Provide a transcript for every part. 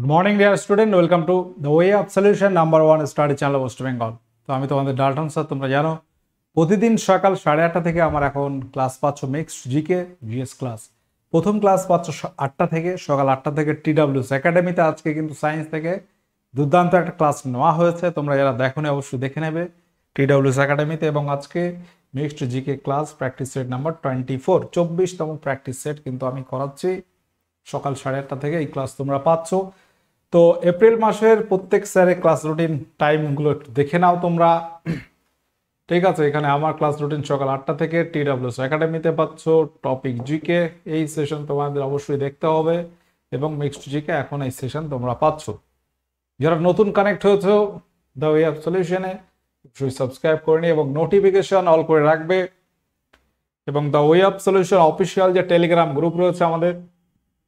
Good morning dear student welcome to the way of solution number one study channel West Bengal তো আমি তোমাদের Dalton sir তোমরা জানো, প্রতিদিন সকাল সাড়ে আটটা থেকে আমার এখন ক্লাস পাচ্ছ মিক্সড জিকে জিএস ক্লাস প্রথম ক্লাস পাচ্ছ আটটা থেকে, সকাল আটটা থেকে টিডাব্লিউস একাডেমিতে আজকে কিন্তু সায়েন্স থেকে দুর্দান্ত একটা ক্লাস নেওয়া হয়েছে। তোমরা যারা দেখো অবশ্যই দেখে নেবে টিডাব্লিউস একাডেমিতে এবং আজকে mixed GK class practice set number twenty four চব্বিশতম practice set কিন্তু আমি করাচ্ছি। সকাল সাড়ে আটটা থেকে এই ক্লাস তোমরা পাচ্ছ। তো এপ্রিল মাসের প্রত্যেক স্যারের ক্লাস রুটিন টাইমগুলো একটু দেখে নাও তোমরা। ঠিক আছে, এখানে আমার ক্লাস রুটিন সকাল আটটা থেকে টি ডাব্লিউস একাডেমিতে পাচ্ছ টপিক জিকে এই সেশন তোমাদের অবশ্যই দেখতে হবে এবং মিক্সড জিকে এখন এই সেশন তোমরা পাচ্ছ। যারা নতুন কানেক্ট হয়েছো দ্য ওয়ে অফ সলিউশনে অবশ্যই সাবস্ক্রাইব করে নিই এবং নোটিফিকেশন অল করে রাখবে। এবং the way of solution official যে টেলিগ্রাম গ্রুপ রয়েছে আমাদের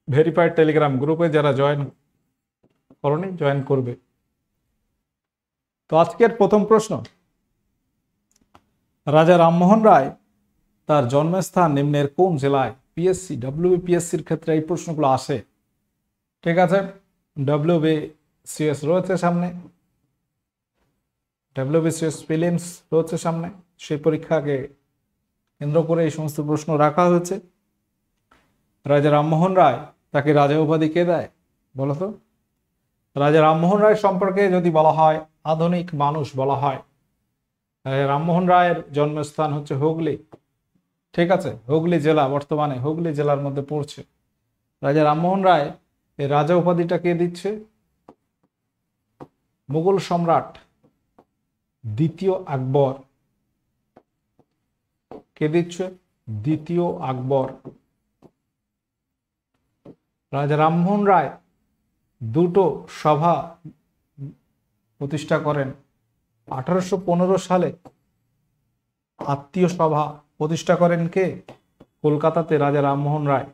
ভেরিফাইড টেলিগ্রাম গ্রুপে যারা জয়েন করনি জয়েন করবে। তো আজকের প্রথম প্রশ্ন, রাজা রামমোহন রায় তার জন্মস্থান নিম্নের কোন জেলায়? পিএসসি ডাব্লিউবিপিএসসির ক্ষেত্রে এই প্রশ্নগুলো আসে। ঠিক আছে? ডাব্লিউবিসিএস রয়েছে সামনে। ডাব্লিউবিসিএস ফিলিমস রয়েছে সামনে। সেই পরীক্ষাকে কেন্দ্র করে এই সমস্ত প্রশ্ন রাখা হয়েছে। রাজা রামমোহন রায় তাকে রাজা উপাধি কে দেয় বলো তো? রাজা রামমোহন রায় সম্পর্কে যদি বলা হয়, আধুনিক মানুষ বলা হয় রামমোহন রায়ের জন্মস্থান হচ্ছে হুগলি। ঠিক আছে? হুগলি জেলা, বর্তমানে হুগলি জেলার মধ্যে পড়ছে। রাজা রামমোহন রায় এই রাজা উপাধিটা কে দিচ্ছে? মুঘল সম্রাট দ্বিতীয় আকবর। কে দিচ্ছে? দ্বিতীয় আকবর। রাজা রামমোহন রায় দুটো সভা প্রতিষ্ঠা করেন। আঠারোশো পনেরো সালে আত্মীয় সভা প্রতিষ্ঠা করেন কে? কলকাতাতে রাজা রামমোহন রায়।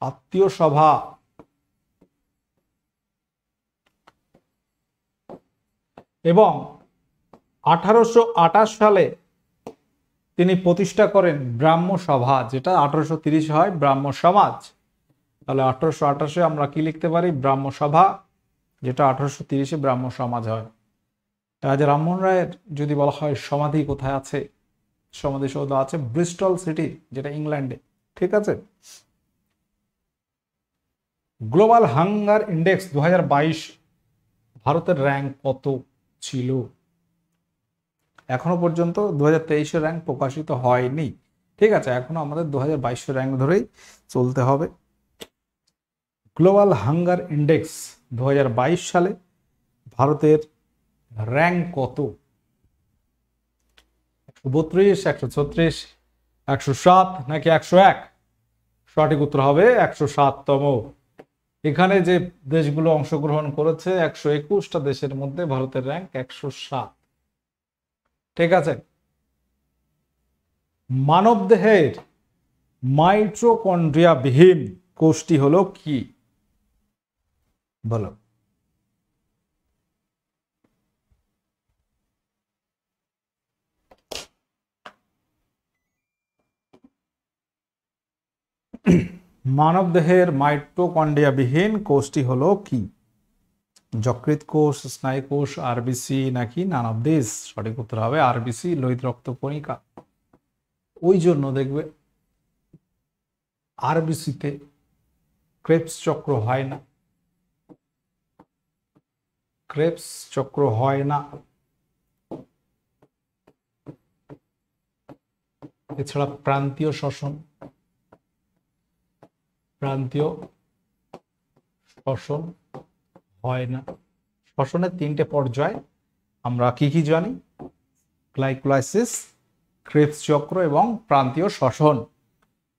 আত্মীয় সভা এবং আঠারোশো আঠাশ সালে তিনি প্রতিষ্ঠা করেন ব্রাহ্ম সভা যেটা আঠারোশো হয় ব্রাহ্ম সমাজ তাহলে আঠারোশো আঠাশে আমরা কি লিখতে পারি? ব্রাহ্ম সভা, যেটা আঠারোশো তিরিশে ব্রাহ্ম সমাজ হয়। রাজা রামমোহন রায়ের যদি বলা হয় সমাধি কোথায় আছে? সমাধিসৌধ আছে ব্রিস্টল সিটি, যেটা ইংল্যান্ডে, ঠিক আছে? গ্লোবাল হাঙ্গার ইন্ডেক্স দু হাজার বাইশ, ভারতের র্যাঙ্ক কত ছিল? এখনও পর্যন্ত দু হাজার র্যাঙ্ক প্রকাশিত হয়নি। ঠিক আছে, এখনও আমাদের দু হাজার র্যাঙ্ক ধরেই চলতে হবে। গ্লোবাল হাঙ্গার ইন্ডেক্স দু হাজার বাইশ সালে ভারতের র্যাঙ্ক কত? একশো বত্রিশ, একশো ছত্রিশ, একশো সাত নাকি একশো এক? সঠিক উত্তর হবে একশো সাততম। এখানে যে দেশগুলো অংশগ্রহণ করেছে একশো একুশটা দেশের মধ্যে ভারতের র্যাঙ্ক একশো সাত। ঠিক আছে? মানবদেহের মাইট্রোকন্ড্রিয়া বিহীন কোষটি হলো কি? বলো। মানবদেহের মাইট্রোকন্ড্রিয়া বিহীন কোষটি হলো কি? যকৃত কোষ, স্নায়ু কোষ আরবিসি নাকি নান অফ দিস সঠিক উত্তর হবে আরবিসি লোহিত রক্ত কণিকা। ওই জন্য দেখবে আরবিসিতে ক্রেপস চক্র হয় না। ক্রেপস চক্র হয় না। এছাড়া প্রান্তীয় শ্বসন প্রান্তীয় শ্বসন হয় না। শ্বসনের তিনটে পর্যায় আমরা কি কি জানি? গ্লাইকোলাইসিস ক্রেপস চক্র এবং প্রান্তীয় শ্বসন।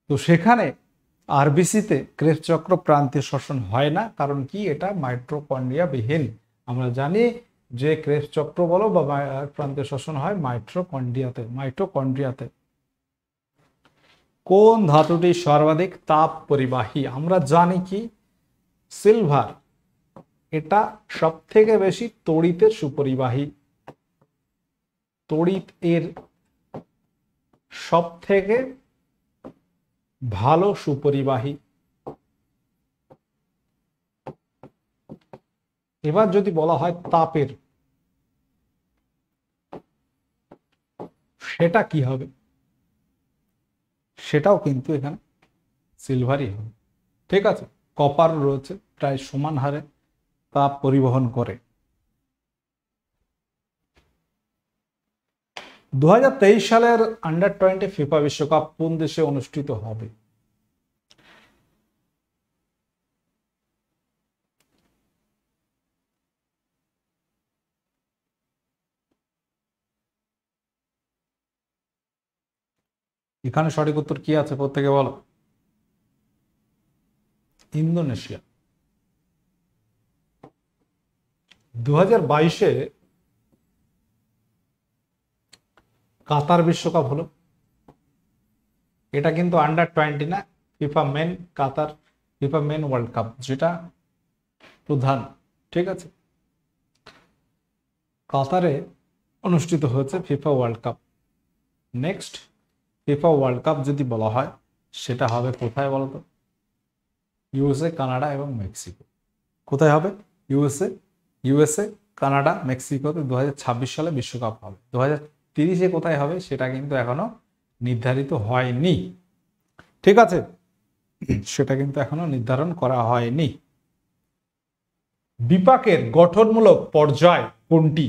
তো সেখানে আরবিসিতে ক্রেপস চক্র প্রান্তীয় শ্বসন হয় না, কারণ কি? এটা মাইট্রোকন্ড্রিয়া বিহীন। আমরা জানি যে ক্রেপস চক্র বলো বা প্রান্তীয় শ্বসন হয় মাইট্রোকন্ড্রিয়াতে মাইট্রোকন্ড্রিয়াতে কোন ধাতুটি সর্বাধিক তাপ পরিবাহী? আমরা জানি কি? সিলভার। এটা সব থেকে বেশি তড়িতের সুপরিবাহী। তড়িৎ এর সব থেকে ভালো সুপরিবাহী। এবার যদি বলা হয় তাপের, সেটা কি হবে? সেটাও কিন্তু এখানে সিলভারই হবে। ঠিক আছে? কপার রয়েছে, প্রায় সমান হারে তাপ পরিবহন করে। দুহাজার তেইশ সালের আন্ডার টোয়েন্টি ফিফা বিশ্বকাপ কোন দেশে অনুষ্ঠিত হবে? এখানে সঠিক উত্তর কি আছে প্রত্যেকে বলো? ইন্দোনেশিয়া। দু হাজার বাইশে কাতার বিশ্বকাপ হলো। এটা কিন্তু আন্ডার টোয়েন্টি না, FIFA men Qatar, FIFA men world cup যেটা প্রধান, ঠিক আছে? কাতারে অনুষ্ঠিত হয়েছে FIFA world cup next FIFA world cup যদি বলা হয়, সেটা হবে কোথায় বলতো? ইউএসএ কানাডা এবং মেক্সিকো কোথায় হবে? ইউএসএ ইউএসএ কানাডা মেক্সিকোতে দু হাজার ছাব্বিশ সালে বিশ্বকাপ হবে। দু তিরিশে কোথায় হবে সেটা কিন্তু এখনও নির্ধারিত হয়নি। ঠিক আছে? সেটা কিন্তু এখনও নির্ধারণ করা হয়নি। বিপাকের গঠনমূলক পর্যায় কোনটি?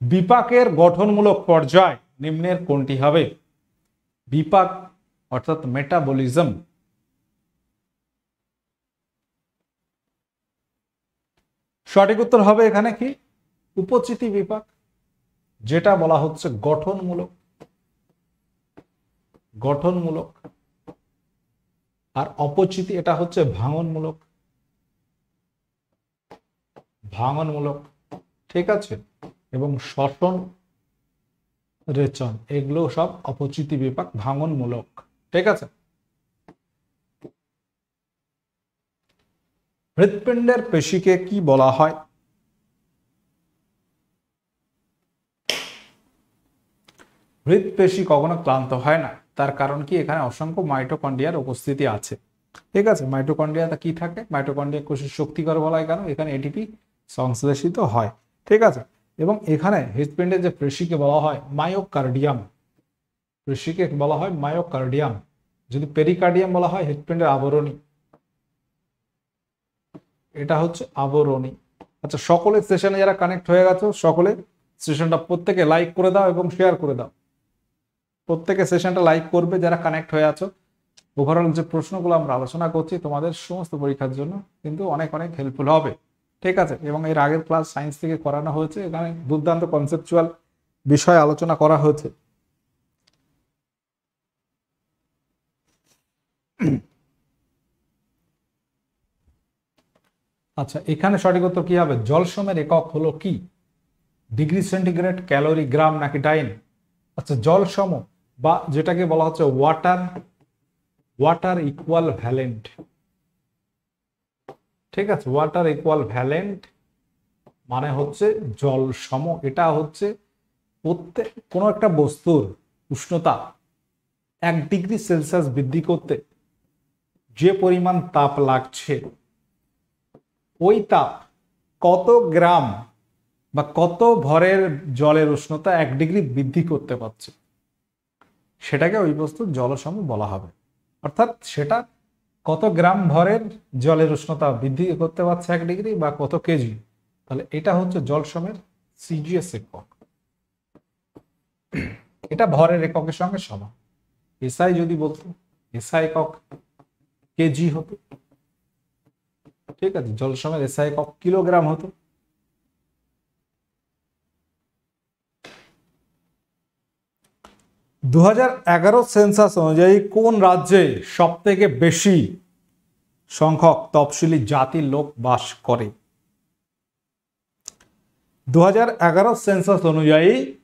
বিপাকের গঠনমূলক পর্যায় নিম্নের কোনটি হবে? বিপাক অর্থাৎ মেটাবলিজম সঠিক উত্তর হবে এখানে কি? উপচিতি বিপাক, যেটা বলা হচ্ছে গঠনমূলক। গঠনমূলক। আর অপচিতি, এটা হচ্ছে ভাঙনমূলক। ভাঙনমূলক, ঠিক আছে? এবং শ্বসন রেচন, এগুলো সব অপচিতি বিপাক, ভাঙনমূলক। ঠিক আছে? হৃৎপিণ্ডের পেশিকে কি বলা হয়? হৃদ হৃৎপেশি কখনো ক্লান্ত হয় না। তার কারণ কি? এখানে অসংখ্য মাইটোকন্ড্রিয়ার উপস্থিতি আছে। ঠিক আছে? মাইটোকন্ড্রিয়াতে কি থাকে? মাইটোকন্ড্রিয়া কোষের শক্তিকর বলা হয় কেন? এখানে এটিপি সংশ্লেষিত হয়। ঠিক আছে? এবং এখানে হৃৎপিণ্ডের যে পেশিকে বলা হয় মায়োকার্ডিয়াম পেশিকে বলা হয় মায়োকার্ডিয়াম যদি পেরিকার্ডিয়াম বলা হয় হৃৎপিণ্ডের আবরণী। এটা হচ্ছে আবরণী। আচ্ছা সকলে সেশনে যারা কানেক্ট হয়ে গেছো, সকলে সেশনটা প্রত্যেকে লাইক করে দাও এবং শেয়ার করে দাও। প্রত্যেকে সেশনটা লাইক করবে, যারা কানেক্ট হয়ে আছো। ওভারঅল যে প্রশ্নগুলো আমরা আলোচনা করছি, তোমাদের সমস্ত পরীক্ষার জন্য কিন্তু অনেক অনেক হেল্পফুল হবে। ঠিক আছে? এবং এর আগের ক্লাস সায়েন্স থেকে করানো হয়েছে। এখানে দুর্দান্ত কনসেপচুয়াল বিষয় আলোচনা করা হয়েছে। আচ্ছা এখানে সঠিক উত্তর কি হবে? জলসমের একক হলো কি? ডিগ্রি সেন্টিগ্রেড, ক্যালোরি গ্রাম নাকি ডাইন? আচ্ছা জলসম বা যেটাকে বলা হচ্ছে ওয়াটার ওয়াটার ইকুয়াল ভ্যালেন্ট ঠিক আছে? ওয়াটার ইকুয়াল ভ্যালেন্ট মানে হচ্ছে জল সম, এটা হচ্ছে প্রত্যেক কোনো একটা বস্তুর উষ্ণতা এক ডিগ্রি সেলসিয়াস বৃদ্ধি করতে যে পরিমাণ তাপ লাগছে, ওই তাপ কত গ্রাম বা কত ভরের জলের উষ্ণতা এক ডিগ্রি বৃদ্ধি করতে পারছে? সেটাকে ওই বস্তুর জলসম বলা হবে। অর্থাৎ সেটা কত গ্রাম ভরের জলের উষ্ণতা বৃদ্ধি করতে পারছে এক ডিগ্রি বা কত কেজি? তাহলে এটা হচ্ছে জল সমের সিজিএস একক এটা ভরের এককের সঙ্গে সমান। এসআই যদি বলতো, এসআই একক কেজি হতো। ঠিক আছে, জল সমের এসআই একক কিলোগ্রাম হতো। দু হাজার এগারো সেন্সাস অনুযায়ী কোন রাজ্যে সব থেকে বেশি সংখ্যক তফসিলি জাতির লোক বাস করে? দু হাজার এগারো সেন্সাস অনুযায়ী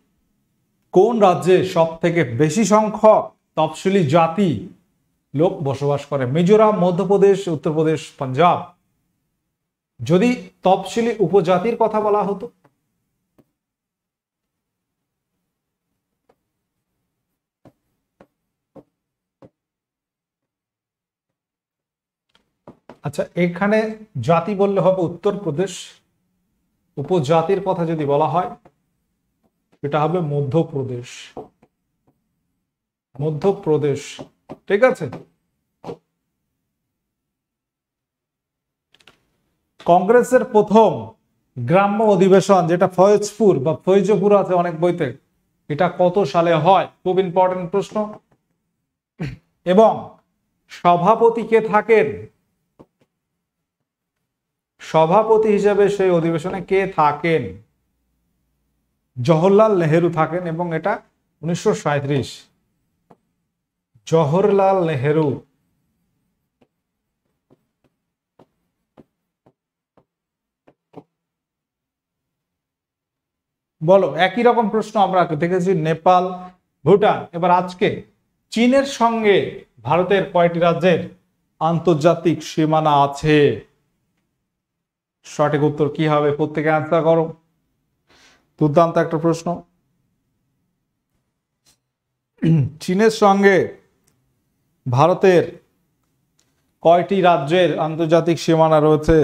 কোন রাজ্যে সব থেকে বেশি সংখ্যক তফসিলি জাতি লোক বসবাস করে? মিজোরাম, মধ্যপ্রদেশ, উত্তরপ্রদেশ, পাঞ্জাব। যদি তফসিলি উপজাতির কথা বলা হতো আচ্ছা এখানে জাতি বললে হবে উত্তরপ্রদেশ। উপজাতির কথা যদি বলা হয় এটা হবে মধ্যপ্রদেশ। মধ্যপ্রদেশ, ঠিক আছে? কংগ্রেসের প্রথম গ্রাম্য অধিবেশন, যেটা ফয়েজপুর বা ফৈজপুর আছে অনেক বইতে, এটা কত সালে হয়? খুব ইম্পর্টেন্ট প্রশ্ন। এবং সভাপতি কে থাকেন সভাপতি হিসেবে সেই অধিবেশনে কে থাকেন? জওহরলাল নেহেরু থাকেন এবং এটা উনিশশো জওহরলাল নেহেরু। বলো, একই রকম প্রশ্ন আমরা দেখেছি নেপাল, ভুটান। এবার আজকে চীনের সঙ্গে ভারতের কয়টি রাজ্যের আন্তর্জাতিক সীমানা আছে? সঠিক উত্তর কি হবে? প্রত্যেকে আনসার করো। দুর্দান্ত একটা প্রশ্ন। চীনের সঙ্গে ভারতের কয়টি রাজ্যের আন্তর্জাতিক সীমানা রয়েছে?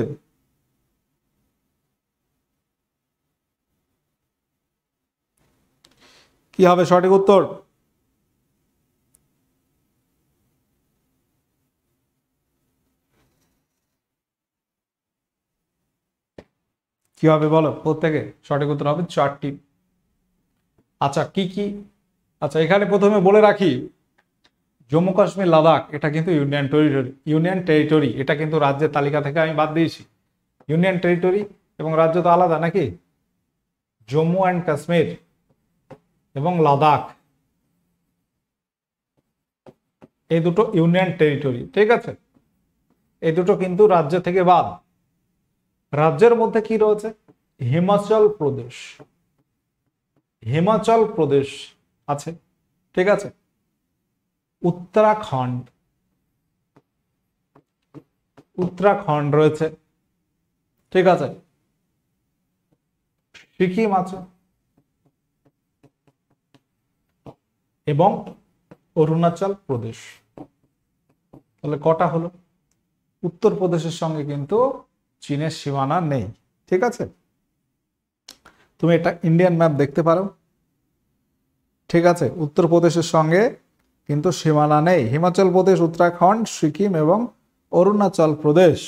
কি হবে সঠিক উত্তর? কি হবে বলো? প্রত্যেকে সঠিক উত্তর হবে চারটি। আচ্ছা কি কি? আচ্ছা এখানে প্রথমে বলে রাখি, জম্মু কাশ্মীর, লাদাখ, এটা কিন্তু ইউনিয়ন টেরিটরি ইউনিয়ন টেরিটরি এটা কিন্তু রাজ্যের তালিকা থেকে আমি বাদ দিয়েছি। ইউনিয়ন টেরিটরি এবং রাজ্য তো আলাদা নাকি? জম্মু অ্যান্ড কাশ্মীর এবং লাদাখ। এই দুটো ইউনিয়ন টেরিটরি ঠিক আছে? এই দুটো কিন্তু রাজ্য থেকে বাদ। রাজ্যের মধ্যে কি রয়েছে? হিমাচল প্রদেশ। হিমাচল প্রদেশ আছে, ঠিক আছে? উত্তরাখণ্ড। উত্তরাখণ্ড রয়েছে, ঠিক আছে? সিকিম আছে। এবং অরুণাচল প্রদেশ। তাহলে কটা হলো? উত্তরপ্রদেশের সঙ্গে কিন্তু চীনের সীমানা নেই, ঠিক আছে? তুমি এটা ইন্ডিয়ান ম্যাপ দেখতে পারো, ঠিক আছে? উত্তরপ্রদেশের সঙ্গে কিন্তু সীমানা নেই। হিমাচল প্রদেশ, উত্তরাখণ্ড, সিকিম এবং অরুণাচল প্রদেশ,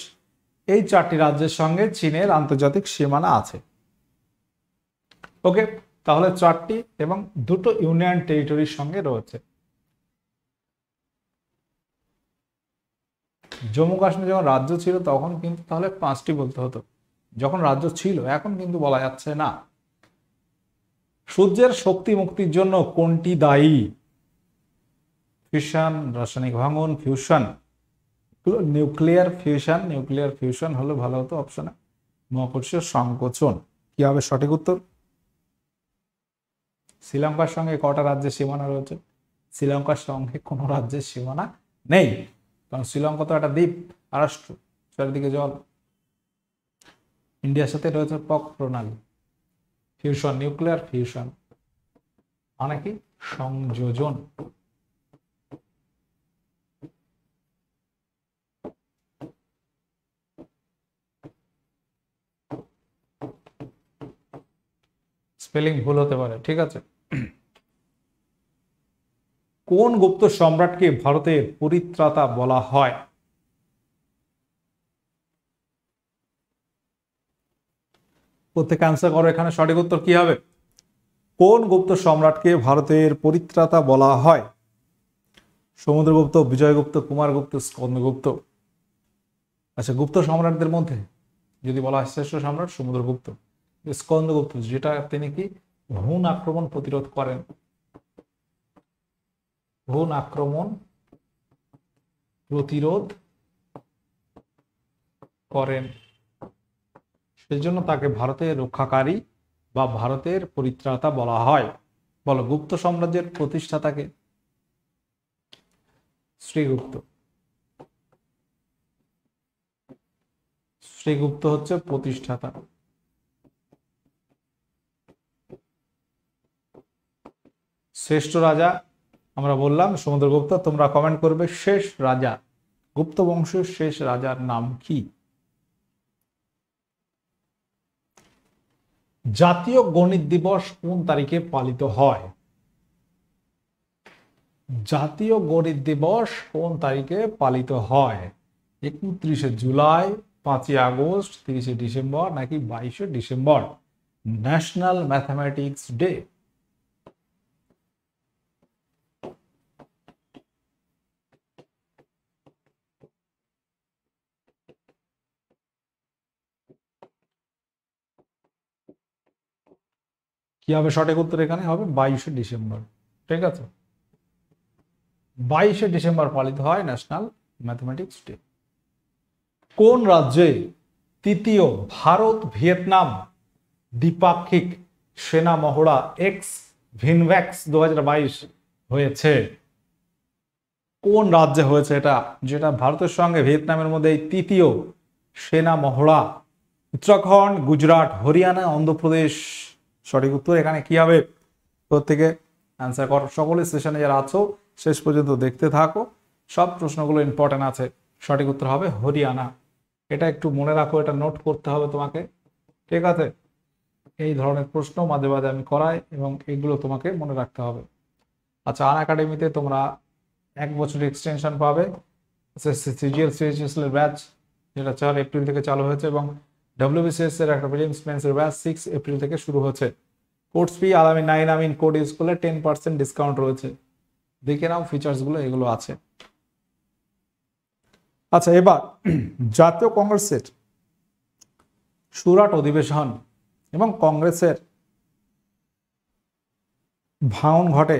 এই চারটি রাজ্যের সঙ্গে চীনের আন্তর্জাতিক সীমানা আছে। ওকে তাহলে চারটি এবং দুটো ইউনিয়ন টেরিটরির সঙ্গে রয়েছে। জম্মু কাশ্মীর যখন রাজ্য ছিল, তখন কিন্তু তাহলে পাঁচটি বলতে হতো। যখন রাজ্য ছিল, এখন কিন্তু বলা যাচ্ছে না। সূর্যের শক্তি মুক্তির জন্য কোনটি দায়ী? ফিউশন, রাসায়নিক ভাঙন, fusion. Nuclear fusion nuclear fusion হলে ভালো হতো অপশনে মহাকর্ষীয় সংকোচন। কি হবে সঠিক উত্তর? শ্রীলঙ্কার সঙ্গে কটা রাজ্যের সীমানা রয়েছে? শ্রীলঙ্কার সঙ্গে কোনো রাজ্যের সীমানা নেই। কারণ শ্রীলঙ্কা তো একটা দ্বীপ রাষ্ট্র চারিদিকে জল ইন্ডিয়ার সাথে রয়েছে পক প্রণালী ফিউশন নিউক্লিয়ার ফিউশন মানে কি সংযোজন। স্পেলিং ভুল হতে পারে, ঠিক আছে? কোন গুপ্ত সম্রাটকে ভারতের পরিত্রাতা বলা হয়? প্রত্যেক অ্যান্সার করো, এখানে সঠিক উত্তর কি হবে? কোন গুপ্ত সম্রাটকে ভারতের পরিত্রাতা বলা হয়? সমুদ্রগুপ্ত, বিজয়গুপ্ত, কুমারগুপ্ত, স্কন্দগুপ্ত। আচ্ছা গুপ্ত সম্রাটদের মধ্যে যদি বলা হয় শ্রেষ্ঠ সম্রাট, সমুদ্রগুপ্ত। স্কন্দগুপ্ত, যেটা তিনি কি? হুন আক্রমণ প্রতিরোধ করেন। হুন আক্রমণ, প্রতিরোধ করেন। সেজন্য তাকে ভারতের রক্ষাকারী বা ভারতের পরিত্রাতা বলা হয়। বলো, গুপ্ত সাম্রাজ্যের প্রতিষ্ঠাতাকে? শ্রীগুপ্ত। শ্রীগুপ্ত হচ্ছে প্রতিষ্ঠাতা। শ্রেষ্ঠ রাজা আমরা বললাম, সমুদ্রগুপ্ত, তোমরা কমেন্ট করবে, শেষ রাজা। গুপ্ত বংশের শেষ রাজার নাম কি? জাতীয় গণিত দিবস কোন তারিখে পালিত হয়? জাতীয় গণিত দিবস কোন তারিখে পালিত হয়? একত্রিশে জুলাই, পাঁচই আগস্ট, তিরিশে ডিসেম্বর, নাকি বাইশে ডিসেম্বর? National mathematics day. কি হবে সঠিক উত্তর এখানে? হবে বাইশে ডিসেম্বর। ঠিক আছে? বাইশে ডিসেম্বর পালিত হয় ন্যাশনাল ম্যাথমেটিক্স ডে। কোন রাজ্যে তৃতীয় ভারত ভিয়েতনাম দ্বিপাক্ষিক সেনা মহড়া এক্স ভিনভ্যাক্স দু হাজার বাইশ হয়েছে? কোন রাজ্যে হয়েছে এটা? যেটা ভারতের সঙ্গে ভিয়েতনামের মধ্যে এই তৃতীয় সেনা মহড়া। উত্তরাখণ্ড, গুজরাট, হরিয়ানা, অন্ধ্রপ্রদেশ সঠিক উত্তর এখানে কি হবে? প্রত্যেকে অ্যান্সার কর। সকলে সেশনে যারা আছো, শেষ পর্যন্ত দেখতে থাকো। সব প্রশ্নগুলো ইম্পর্টেন্ট আছে। সঠিক উত্তর হবে হরিয়ানা। এটা একটু মনে রাখো, এটা নোট করতে হবে তোমাকে। ঠিক আছে? এই ধরনের প্রশ্ন মাঝে মাঝে আমি করাই এবং এগুলো তোমাকে মনে রাখতে হবে। আচ্ছা আন একাডেমিতে তোমরা এক বছর এক্সটেনশন পাবে। সিজিএল সিএইচএস এর ব্যাচ যেটা চার এপ্রিল থেকে চালু হয়েছে এবং ডব্লিউবিসিএস এর একটা প্রিলিমস মেন্সের ব্যাচ সিক্স এপ্রিল থেকে শুরু হচ্ছে। Course fee Alamin nine Amin code use করলে টেন পার্সেন্ট ডিসকাউন্ট রয়েছে। দেখে নাও ফিচার্সগুলো এগুলো আছে। আচ্ছা এবার জাতীয় কংগ্রেসের সুরাট অধিবেশন এবং কংগ্রেসের ভাঙন ঘটে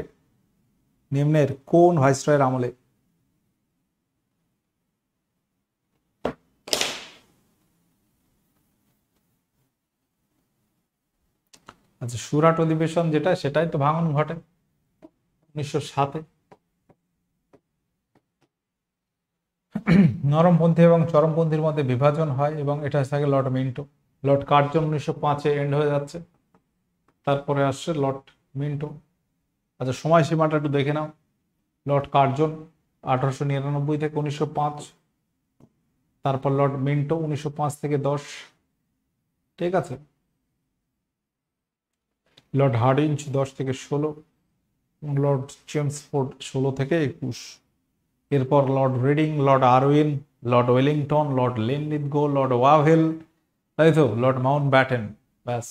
নিম্নের কোন ভাইসরয়ের আমলে? আচ্ছা সুরাট অধিবেশন যেটা, সেটাই তো ভাঙন ঘটে উনিশশো সাতে। নরমপন্থী এবং চরমপন্থীর মধ্যে বিভাজন হয় এবং এটা থাকে লর্ড মিন্টো। লর্ড কার্জন উনিশশো পাঁচে এন্ড হয়ে যাচ্ছে, তারপরে আসছে লর্ড মিন্টো। আচ্ছা সময়সীমাটা একটু দেখে নাও। লর্ড কার্জন আঠারোশো নিরানব্বই থেকে উনিশশো পাঁচ, তারপর লর্ড মিন্টো উনিশশো পাঁচ থেকে দশ। ঠিক আছে? লর্ড হার্ডিঞ্চ দশ থেকে ষোলো লর্ড চেমসফোর্ড ষোলো থেকে একুশ। এরপর Lord Reading Lord Irwin Lord Willingdon Lord Linlithgow Lord Wavell তাই তো? লর্ড মাউন্ট ব্যাটেন ব্যাস।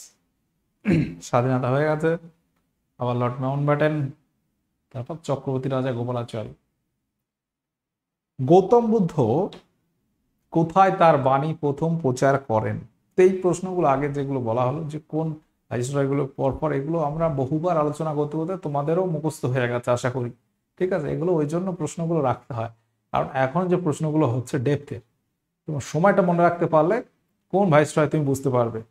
স্বাধীনতা হয়ে গেছে। আবার লর্ড মাউন্ট ব্যাটেন তারপর চক্রবর্তী রাজা গোপালাচার্য গৌতম বুদ্ধ কোথায় তার বাণী প্রথম প্রচার করেন? তো এই প্রশ্নগুলো আগে যেগুলো বলা হলো যে কোন ভাইসরয়গুলো পরপর এগুলো আমরা বহুবার আলোচনা করতে করতে তোমাদেরও মুখস্থ হয়ে গেছে, আশা করি। ঠিক আছে? এগুলো ওই জন্য প্রশ্নগুলো রাখতে হয়। কারণ এখন যে প্রশ্নগুলো হচ্ছে ডেপথের তোমার সময়টা মনে রাখতে পারলে কোন ভাইসরয় তুমি বুঝতে পারবে?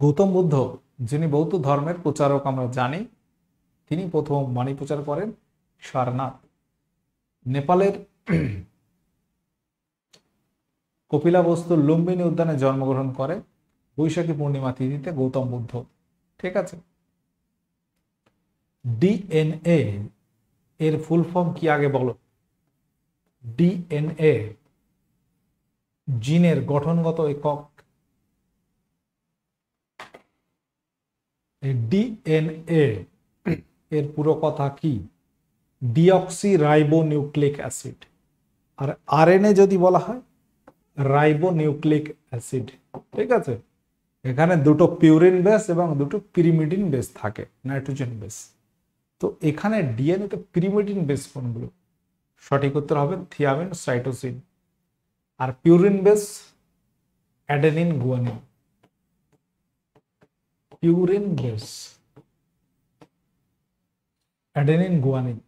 গৌতম বুদ্ধ, যিনি বৌদ্ধ ধর্মের প্রচারক আমরা জানি, তিনি প্রথম বাণী প্রচার করেন সারনাথ। নেপালের কপিলাবস্তুর লুম্বিনী উদ্যানে জন্মগ্রহণ করে। বৈশাখী পূর্ণিমা তিথিতে গৌতম বুদ্ধ। ঠিক আছে? ডিএনএ এর ফুল ফর্ম কি আগে বলো? ডিএনএ জিনের গঠনগত একক। ডিএনএ এর পুরো কথা কি? Deoxyribonucleic acid. আর আরএনএ যদি বলা হয় রাইবো নিউক্লিক অ্যাসিড। ঠিক আছে? এখানে দুটো পিউরিন বেস এবং দুটো পিরিমিডিন বেস থাকে নাইট্রোজেন বেস তো এখানে ডিএনএতে পিরিমিডিন বেস কোনগুলো? সঠিক উত্তর হবে থিয়ামিন সাইটোসিন আর purine base adenine guanine purine base adenine guanine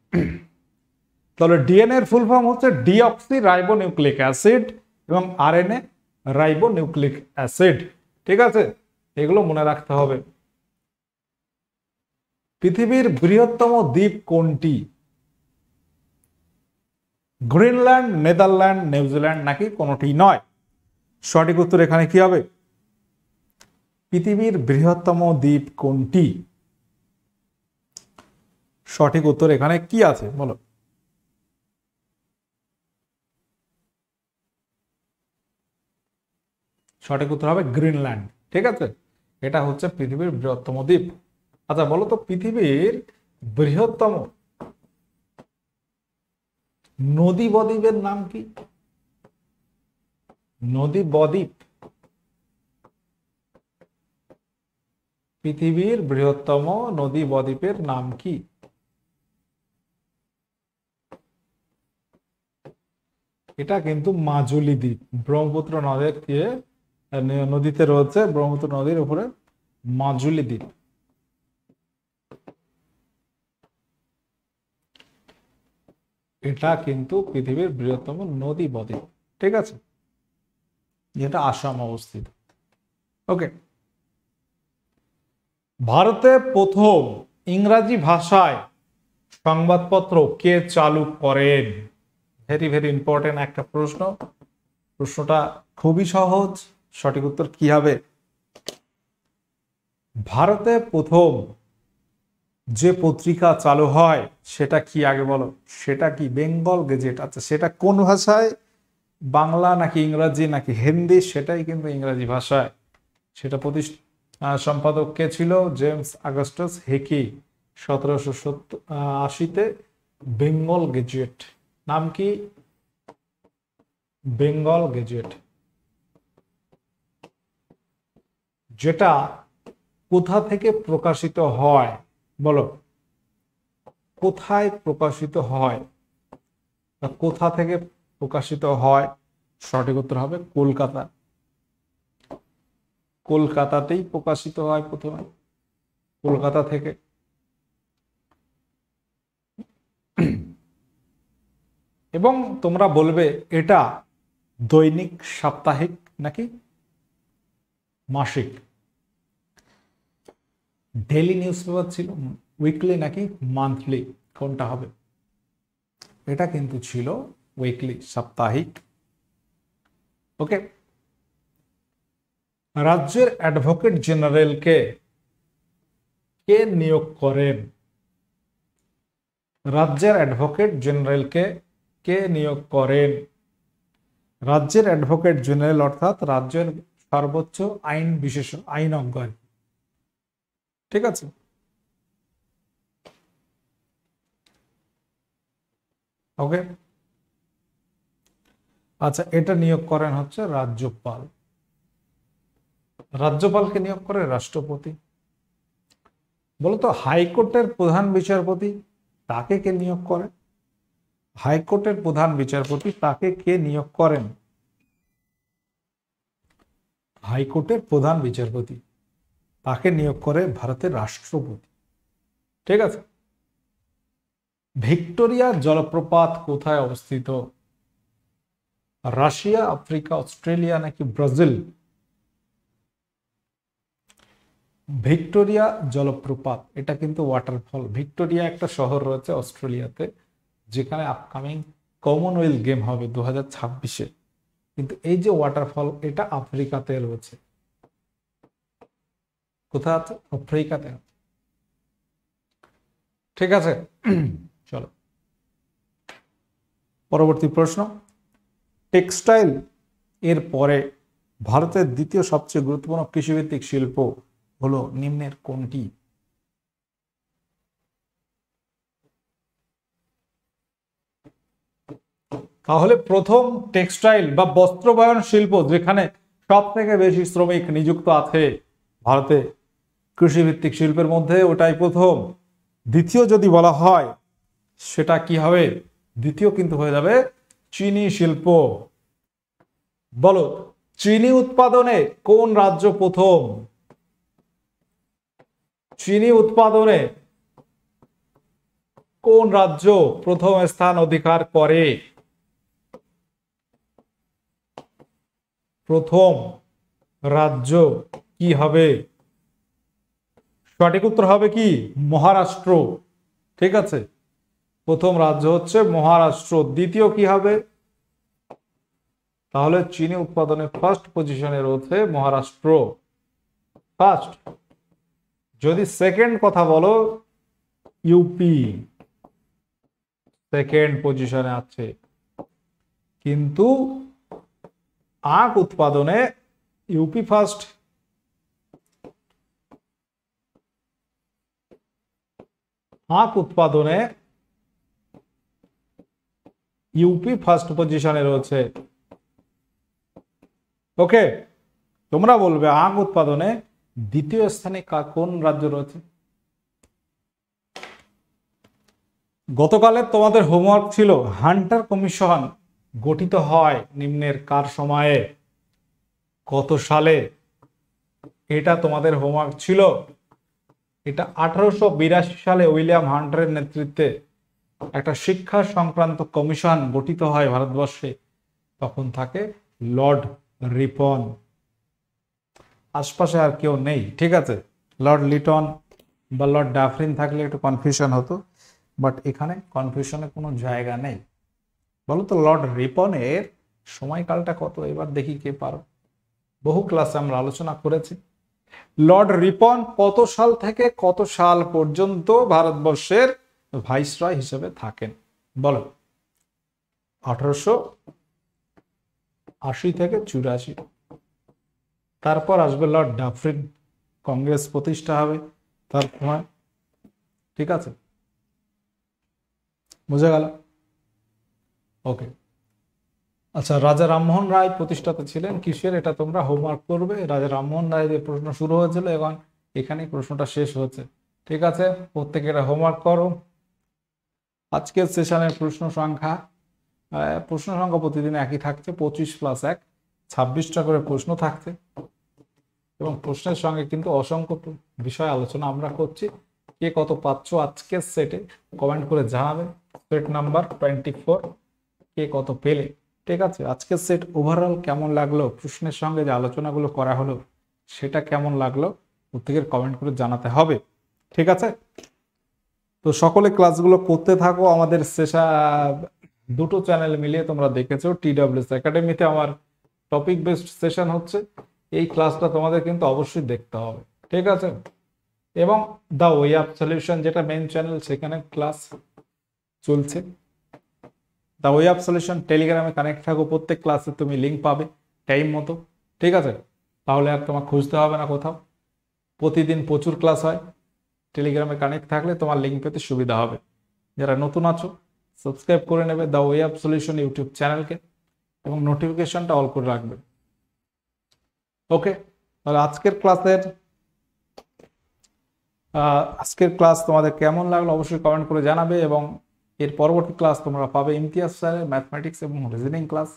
তাহলে ডিএনএ এর ফুল ফর্ম হচ্ছে ডিঅক্সি রাইবোনিউক্লিক অ্যাসিড এবং আরএনএ রাইবোনিউক্লিক অ্যাসিড ঠিক আছে? এগুলো মনে রাখতে হবে। পৃথিবীর বৃহত্তম দ্বীপ কোনটি? গ্রিনল্যান্ড, নেদারল্যান্ড, নিউজিল্যান্ড নাকি কোনোটি নয়? সঠিক উত্তর এখানে কি হবে? পৃথিবীর বৃহত্তম দ্বীপ কোনটি? সঠিক উত্তর এখানে কি আছে? বলো। সঠিক উত্তর হবে গ্রিনল্যান্ড। ঠিক আছে? এটা হচ্ছে পৃথিবীর বৃহত্তম দ্বীপ। আচ্ছা বলো তো পৃথিবীর বৃহত্তম নদী বদ্বীপের নাম কি? নদী বদ্বীপ। পৃথিবীর বৃহত্তম নদী বদ্বীপের নাম কি? এটা কিন্তু মাজুলি দ্বীপ। ব্রহ্মপুত্র নদের দিয়ে নদীতে রয়েছে ব্রহ্মপুত্র নদীর উপরে মাজুলি দ্বীপ। এটা কিন্তু পৃথিবীর বৃহত্তম নদী বদ্বীপ, ঠিক আছে? যেটা আসাম অবস্থিত। ওকে ভারতে প্রথম ইংরাজি ভাষায় সংবাদপত্র কে চালু করেন? ভেরি ভেরি ইম্পর্টেন্ট একটা প্রশ্ন। প্রশ্নটা খুবই সহজ। সঠিক উত্তর কি হবে? ভারতে প্রথম যে পত্রিকা চালু হয়, সেটা কি আগে বলো? সেটা কি বেঙ্গল গেজেট? আচ্ছা সেটা কোন ভাষায়? বাংলা নাকি ইংরাজি নাকি হিন্দি? সেটাই কিন্তু ইংরাজি ভাষায়। সেটা প্রতিষ্ঠা সম্পাদক কে ছিল? জেমস আগস্টাস হেকি, সতেরোশো সত্তর আশিতে বেঙ্গল গেজেট। নাম কি? বেঙ্গল গেজেট। যেটা কোথা থেকে প্রকাশিত হয়, বলো। কোথায় প্রকাশিত হয়? কোথা থেকে প্রকাশিত হয়? সঠিক উত্তর হবে কলকাতা। কলকাতাতেই প্রকাশিত হয় প্রথমে। কলকাতা থেকে। এবং তোমরা বলবে, এটা দৈনিক, সাপ্তাহিক নাকি মাসিক? ডেলি নিউজ পেপার ছিল, উইকলি নাকি মান্থলি, কোনটা হবে? এটা কিন্তু ছিল উইকলি, সাপ্তাহিক। ওকে? রাজ্যের অ্যাডভোকেট জেনারেলকে কে নিয়োগ করেন? রাজ্যের অ্যাডভোকেট জেনারেলকে কে নিয়োগ করেন? রাজ্যের অ্যাডভোকেট জেনারেল অর্থাৎ রাজ্যের সর্বোচ্চ আইন বিশেষ আইনজ্ঞ ঠিক আছে? ওকে আচ্ছা এটা নিয়োগ করেন হচ্ছে রাজ্যপাল। রাজ্যপালকে নিয়োগ করে রাষ্ট্রপতি। বলতো, হাইকোর্টের প্রধান বিচারপতি তাকে কে নিয়োগ করে? হাইকোর্টের প্রধান বিচারপতি তাকে কে নিয়োগ করেন? হাইকোর্টের প্রধান বিচারপতি। তাকে নিয়োগ করে ভারতের রাষ্ট্রপতি। ঠিক আছে? ভিক্টোরিয়া জলপ্রপাত কোথায় অবস্থিত? রাশিয়া, আফ্রিকা, অস্ট্রেলিয়া নাকি ব্রাজিল? ভিক্টোরিয়া জলপ্রপাত, এটা কিন্তু ওয়াটারফল ভিক্টোরিয়া একটা শহর রয়েছে অস্ট্রেলিয়াতে, যেখানে আপকামিং কমনওয়েলথ গেম হবে দু হাজার কিন্তু এই যে ওয়াটারফল এটা আফ্রিকাতে রয়েছে। কোথায় আছে? আফ্রিকাতে ঠিক আছে? চলো। পরবর্তী প্রশ্ন। টেক্সটাইল এর পরে ভারতের দ্বিতীয় সবচেয়ে গুরুত্বপূর্ণ কৃষিভিত্তিক শিল্প হলো নিম্নের কোনটি? তাহলে প্রথম টেক্সটাইল বা বস্ত্রবায়ন শিল্প যেখানে সব থেকে বেশি শ্রমিক নিযুক্ত আছে ভারতে কৃষিভিত্তিক শিল্পের মধ্যে ওটাই প্রথম। দ্বিতীয় যদি বলা হয়, সেটা কি হবে? দ্বিতীয় কিন্তু হয়ে যাবে চিনি শিল্প। বলো, চিনি উৎপাদনে কোন রাজ্য প্রথম? চিনি উৎপাদনে কোন রাজ্য প্রথম স্থান অধিকার করে? প্রথম রাজ্য কি হবে? সঠিক উত্তর হবে কি? মহারাষ্ট্র। ঠিক আছে? প্রথম রাজ্য হচ্ছে মহারাষ্ট্র। দ্বিতীয় কি হবে? তাহলে চিনি উৎপাদনে ফার্স্ট পজিশনে রয়েছে মহারাষ্ট্র। ফার্স্ট যদি সেকেন্ড কথা বলো ইউপি সেকেন্ড পজিশনে আছে। কিন্তু আখ উৎপাদনে ইউপি ফার্স্ট আখ উৎপাদনে ইউপি ফার্স্ট পজিশনে রয়েছে ওকে তোমরা বলবে আখ উৎপাদনে দ্বিতীয় স্থানে কোন রাজ্য রয়েছে গতকালের তোমাদের হোমওয়ার্ক ছিল হান্টার কমিশন গঠিত হয় নিম্নের কার সময়ে? কত সালে? এটা তোমাদের হোমওয়ার্ক ছিল এটা আঠারোশো বিরাশি সালে উইলিয়াম হান্টারের নেতৃত্বে একটা শিক্ষা সংক্রান্ত কমিশন গঠিত হয় ভারতবর্ষে। তখন থাকে লর্ড রিপন আশপাশে আর কেউ নেই, ঠিক আছে? লর্ড লিটন বা লর্ড ডাফরিন থাকলে একটু কনফিউশন হতো বাট এখানে কনফিউশনের কোনো জায়গা নেই। বলো তো, লর্ড রিপনের সময়কালটা কত? এবার দেখি কে পারো। বহু ক্লাসে আমরা আলোচনা করেছি। লর্ড রিপন কত সাল থেকে কত সাল পর্যন্ত ভারতবর্ষের ভাইসরয় হিসেবে থাকেন? বলো আঠারোশো আশি থেকে চুরাশি। তারপর আসবে লর্ড ডাফরিন। কংগ্রেস প্রতিষ্ঠা হবে তার সময়। ঠিক আছে? বুঝে গেল? ওকে। আচ্ছা রাজা রামমোহন রায় প্রতিষ্ঠাতা ছিলেন কিসের? এটা তোমরা হোমওয়ার্ক করবে। রাজা রামমোহন রায় দিয়ে প্রশ্ন শুরু হয়েছিল এবং এখানেই প্রশ্নটা শেষ হচ্ছে। ঠিক আছে প্রত্যেকে এটা হোমওয়ার্ক করো। আজকের সেশনের প্রশ্ন সংখ্যা প্রশ্ন সংখ্যা প্রতিদিন একই থাকছে, পঁচিশ প্লাস এক, ছাব্বিশটা করে প্রশ্ন থাকছে। এবং প্রশ্নের সঙ্গে কিন্তু অসংখ্য বিষয় আলোচনা আমরা করছি। কে কত পাচ্ছ আজকের সেটে কমেন্ট করে জানাবে। সেট নাম্বার টোয়েন্টি ফোর কে কত পেলে? ঠিক আছে? আজকের সেট ওভারঅল কেমন লাগল? প্রশ্নের সঙ্গে যে আলোচনাগুলো করা হলো, সেটা কেমন লাগল? প্রত্যেকের কমেন্ট করে জানাতে হবে। ঠিক আছে? তো সকলে ক্লাসগুলো করতে থাকো। আমাদের সেশা দুটো চ্যানেল মিলিয়ে তোমরা দেখেছ। টিডাব্লিউএস একাডেমিতে আমার টপিক বেসড সেশন হচ্ছে। এই ক্লাসটা তোমাদের কিন্তু অবশ্যই দেখতে হবে। ঠিক আছে? এবং দ্য ওয়ে অফ সলিউশন যেটা মেন চ্যানেল সেখানে ক্লাস চলছে। দ্য ওয়ে অফ সলিউশন টেলিগ্রামে কানেক্ট থাকো, প্রত্যেক ক্লাসে তুমি লিঙ্ক পাবে টাইম মতো, ঠিক আছে? তাহলে আর তোমার খুঁজতে হবে না কোথাও। প্রতিদিন প্রচুর ক্লাস হয় টেলিগ্রামে কানেক্ট থাকলে তোমার লিঙ্ক পেতে সুবিধা হবে। যারা নতুন আছো সাবস্ক্রাইব করে নেবে the way of solution YouTube চ্যানেলকে এবং নোটিফিকেশনটা অল করে রাখবে। ওকে তাহলে আজকের ক্লাসের আজকের ক্লাস তোমাদের কেমন লাগল অবশ্যই কমেন্ট করে জানাবে এবং এর পরবর্তী ক্লাস তোমরা পাবে ইমতিয়াজ স্যারের ম্যাথমেটিক্স এবং রিজনিং ক্লাস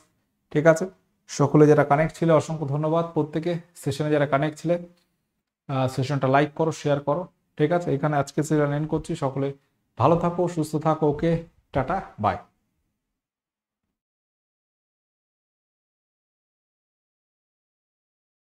ঠিক আছে? সকলে যারা কানেক্ট ছিল, অসংখ্য ধন্যবাদ। প্রত্যেকে সেশনে যারা কানেক্ট ছিলে সেশনটা লাইক করো শেয়ার করো, ঠিক আছে? এখানে আজকে সেশন এন্ড করছি। সকলে ভালো থাকো, সুস্থ থাকো ওকে টাটা বাই